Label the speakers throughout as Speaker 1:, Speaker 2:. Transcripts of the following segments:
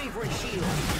Speaker 1: Bravery Shield!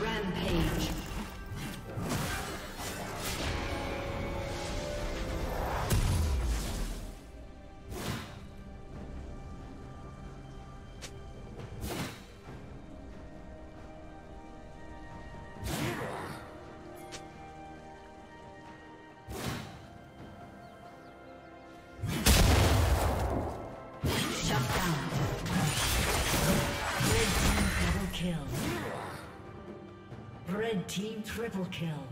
Speaker 2: Rampage. Triple kill.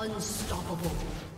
Speaker 2: Unstoppable.